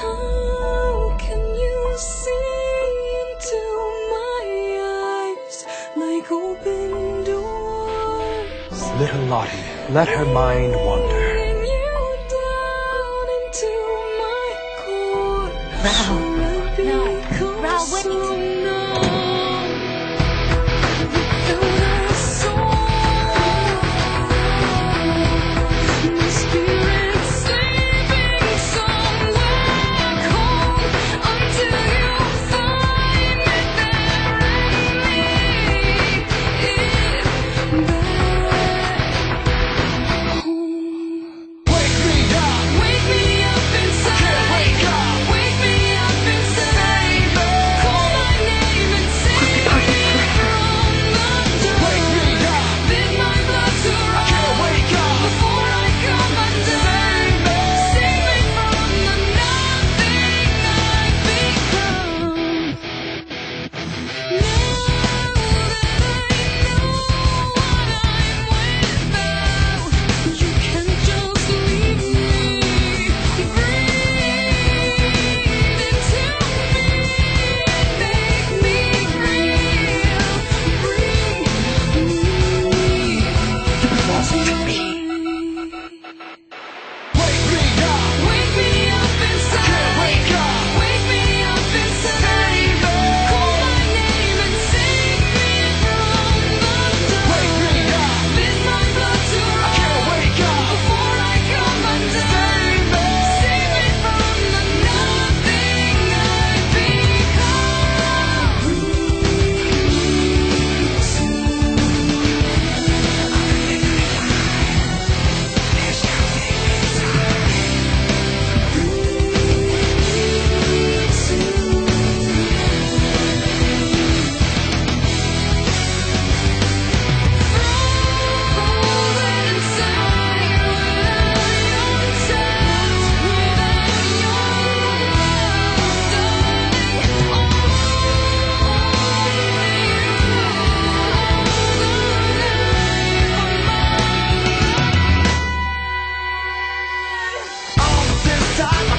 How can you see into my eyes like open doors? Little Lottie, let her mind wander. Bring stop.